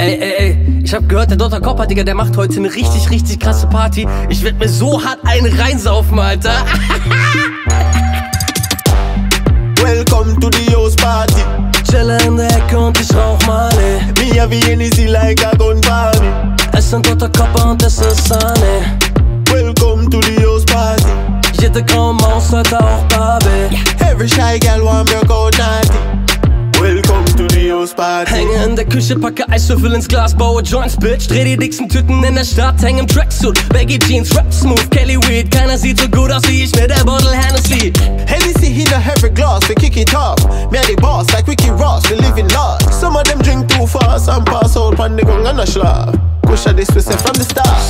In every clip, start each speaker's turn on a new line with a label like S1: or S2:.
S1: Ey, ey, ey, ich hab gehört, der Dr. Copper, Digga, der macht heute eine richtig, richtig krasse Party. Ich werd mir so hart einen reinsaufen, Alter.
S2: Welcome to the house party.
S1: Chille in der Ecke und ich rauch Mali.
S2: Me have Hennessy like a gun party.
S1: Es sind Dr. Copper und es ist Sunny.
S2: Welcome to the house party.
S1: Jede graue Maus heute auch Barbie.
S2: Every shy girl want broke party.
S1: Hänge in der Küche, packe Eiswürfel ins Glas, baue Joints, Bitch. Dreh die dicksten Tüten in der Stadt, häng im Tracksuit. Baggy Jeans, Rap Smooth, Kelly Weed. Keiner sieht so gut aus wie ich mit der Bottle Hennessy.
S2: Hennessy in a every glass, we kick it off. Me and the boss like Ricky Ross, we live in large. Some of them drink too fast and pass out on the gun and a schlaf. Push a this we say from the start.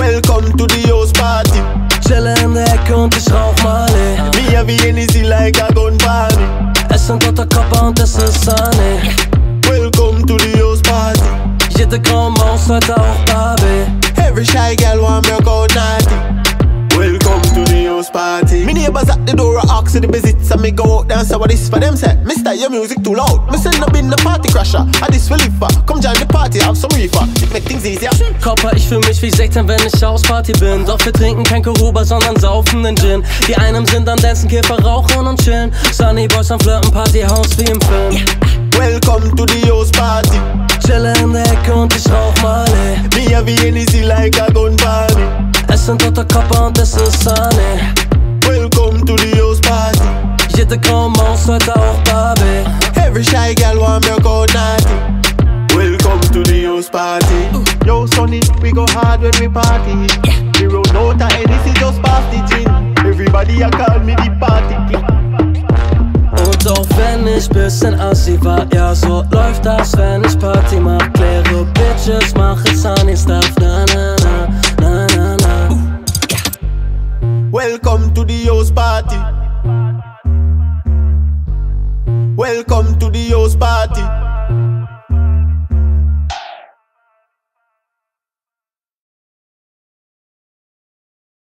S2: Welcome to the house party.
S1: Chille Es sind Dotta Coppa und es ist Sunny.
S2: Welcome to the house party.
S1: Graue Maus heute auch Barbie.
S2: Every shy girl want broke out naughty. Welcome to the house party. Me neighbors at the door ask the visits and me go out say what this for them say. Mister, your music too loud. Me send up in the party crasher. I this will live for. Come join the party, have some reefer. It make things easier.
S1: Copper, ich fühl mich wie 16, wenn ich Hausparty bin. Doch wir trinken kein Koruba, sondern saufen den Gin. Die einen sind am Dancen, Kiffer, rauchen und chillen. Sunny Boys am Flirten, Partyhaus wie im Film.
S2: Welcome to the house party.
S1: Chille in der Ecke und ich rauch Mali.
S2: Me have Hennessy like a gun party.
S1: Es sind Dr. Copper und es ist Sunny.
S2: Welcome to the house party.
S1: Jede graue Maus heute auch Barbie.
S2: Every shy girl want broke out naughty. Welcome to the house party. Yo, Sunny, we go hard when we party. We roll out a Hennessy just past the gin. Everybody a call me the party king.
S1: Und auch wenn ich bisschen assi war, ja, so läuft das, wenn ich Party mach. Kläre Bitches, mache Sunny Stuff, na na na, na na na.
S2: Welcome to the house party. Welcome to the house party.